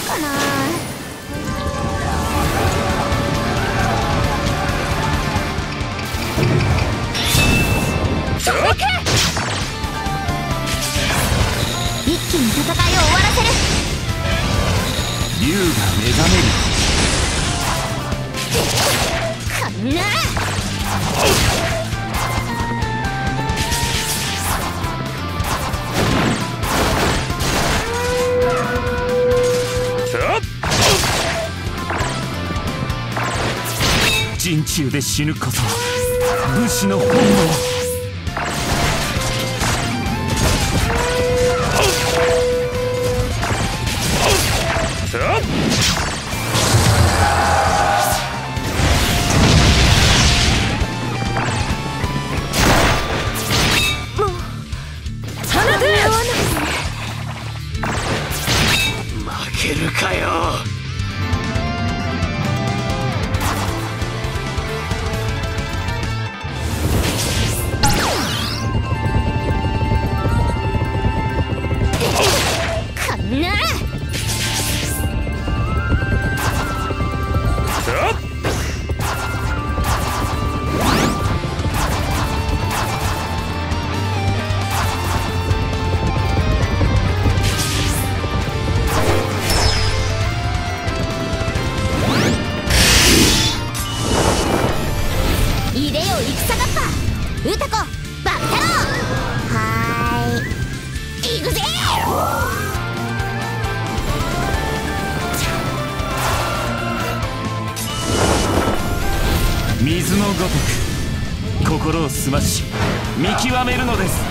かな？一気に戦いを終わらせる。竜が目覚める。かんな中で死ぬこそ武士の本能負けるかよ水のごとく心を澄まし見極めるのです。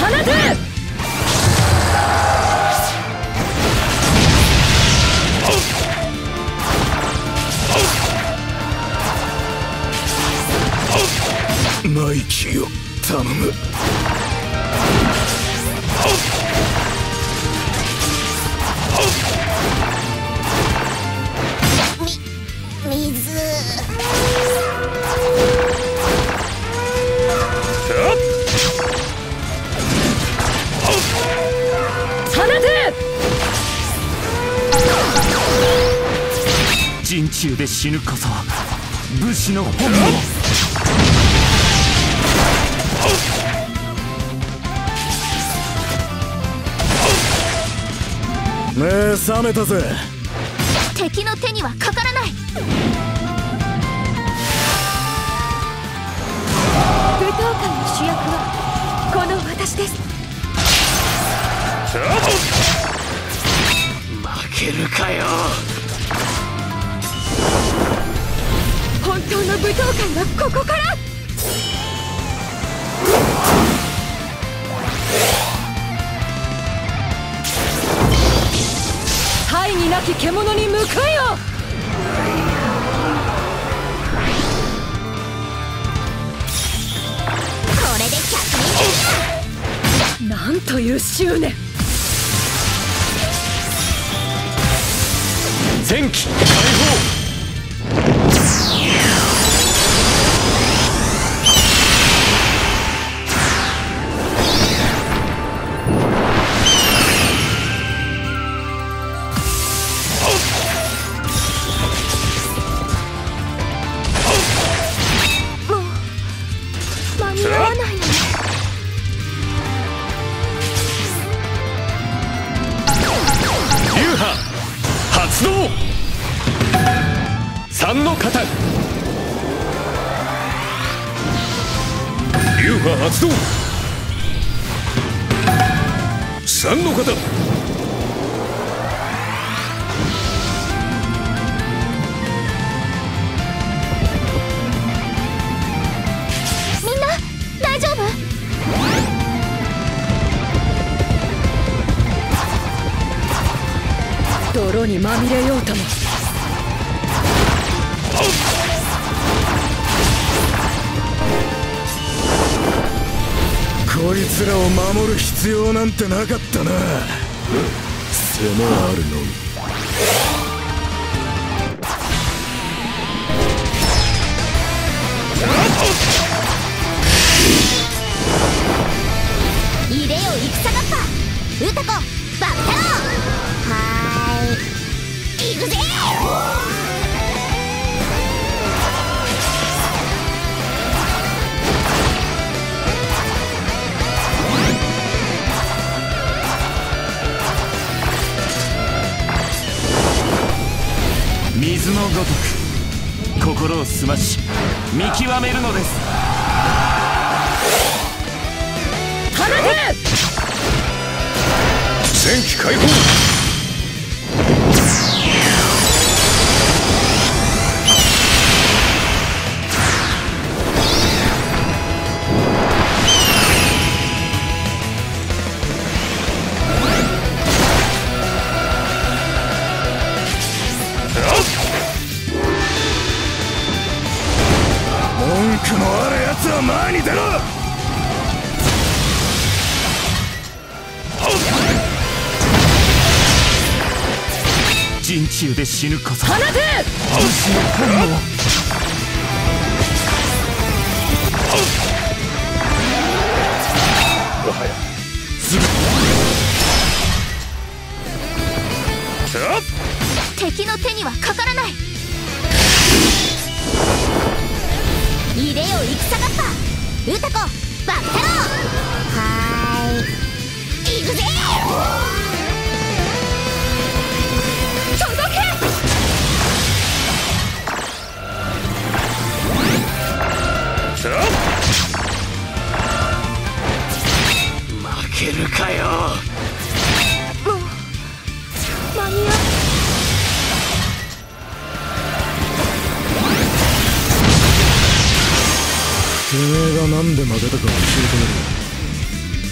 放て！マイキーを頼む陣中で死ぬこそ武士の本能目覚めたぜ。敵の手にはかからない。舞踏会の主役はこの私です当の舞踏会はここから。大義なき獣に向かえよ。これで100人なんという執念。戦機解放。発動三の型。流派発動。三の型。泥にまみれようとも。こいつらを守る必要なんてなかったな。攻めあるのみ。戦がっぱ歌子ごとく心を澄まし見極めるのです。戦機解放文句のあるやつは前に出ろ！陣中で死ぬこそ放て！武士の本能歌子バッタロなんで負けたか教えてみろ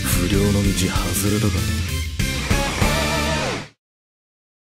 不良の道外れたか